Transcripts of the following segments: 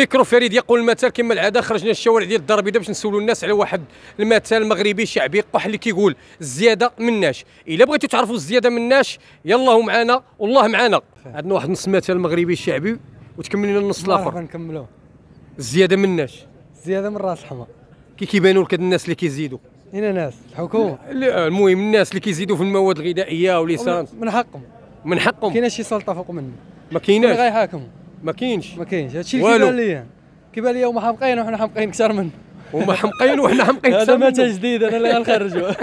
الميكرو فريد يقول المثل كما العادة خرجنا الشوارع ديال الدار البيضاء باش نسولوا الناس على واحد المثل مغربي شعبي قح اللي كيقول الزياده مناش إلا بغيتوا تعرفوا الزيادة مناش يلا هو معنا والله معنا عندنا واحد نص مثل مغربي شعبي وتكمل لنا النص الآخر. نكملوه الزياده مناش زيادة من راس الحمر كي كيبانوا لك الناس اللي كيزيدوا. هنا ناس الحكومة. لا، المهم الناس اللي كيزيدوا في المواد الغذائية وليسانس من حقهم. من حقهم. كاينة شي سلطة فوق منه ما كايناش. غيحاكموا ما كاينش. ما كاينش. هادشي اللي. كيبان ليا. كيبان ليا هما حمقين وحنا حمقين أكثر منه هما حمقين وحنا حمقين هذا منهم. جديد أنا اللي غنخرجو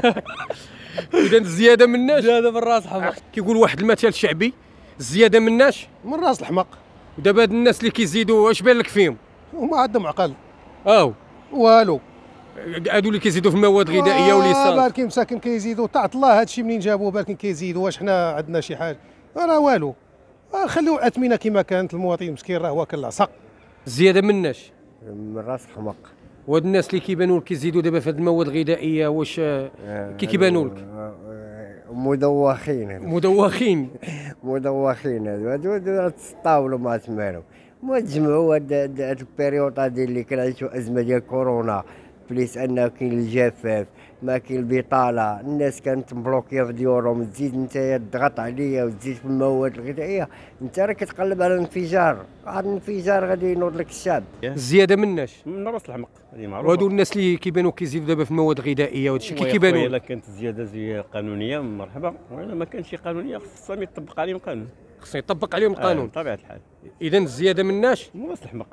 اذا الزياده مناش زيادة من راس الحمر كيقول واحد المثل شعبي الزياده مناش من راس الحمق ودابا هاد الناس اللي كيزيدوا اش بان لك فيهم؟ وما عندهم عقل. اهو والو. هادو اللي كيزيدوا في المواد الغذائية آه، وليسانس بالكي مساكن كيزيدوا. طاعت الله هادشي منين جابوه؟ بالكي كيزيدوا. واش حنا عندنا شي حاجة؟ راه والو. خليو الاثمنه كما كانت المواطن المسكين راه واكل العصا الزياده مناش من رأس الحمق وهاد الناس اللي كيبانوا لك كيزيدوا دابا في هاد المواد الغذائية واش آه، كي كيبانوا لك؟ مدوخين هادو. مدوخين. مدوخين هادو. هادو تسطاولوا ما تمالوا ما تجمعوا هاد période هادي اللي كنعيشوا أزمة ديال كورونا. plus أنه كاين الجفاف ما كاين البطالة. الناس كانت مبلوكية في ديورهم تزيد أنت تضغط عليا وتزيد في المواد الغذائية. أنت راه كتقلب على الانفجار. هذا الانفجار غادي ينوض لك الشعب. الزياده مناش. من راس الحمق هذه معروفة. وهادو الناس اللي كيبانوا كيزيدوا دابا في المواد الغذائية وهادشي كي كيبانوا إلا كانت الزياده زي قانونية مرحبا. وإلا ما كانش شي قانونية خصهم يطبق عليهم قانون. خصنا يطبق عليهم آه، القانون بطبيعة الحال. اذا الزياده مناش. من راس الحمق